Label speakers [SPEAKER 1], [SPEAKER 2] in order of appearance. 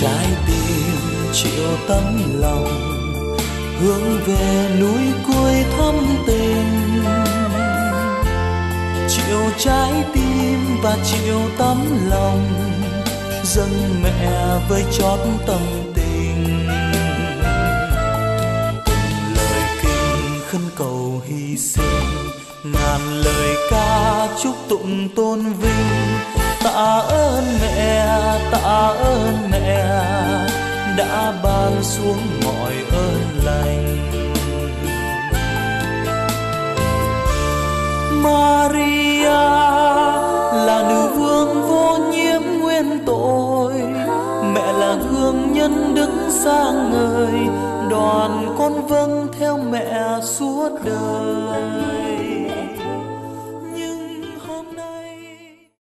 [SPEAKER 1] trái tim chịu tấm lòng, hướng về núi cuối thắm tình. Chịu trái tim và chịu tấm lòng, dâng mẹ với chót tâm tình. Từng lời kinh khấn cầu hy sinh, ngàn lời ca chúc tụng tôn vinh. Tạ ơn mẹ, tạ ơn mẹ xuống mọi ơn lành. Maria là nữ vương vô nhiễm nguyên tội. Mẹ là gương nhân đức sáng ngời. Đoàn con vâng theo mẹ suốt đời.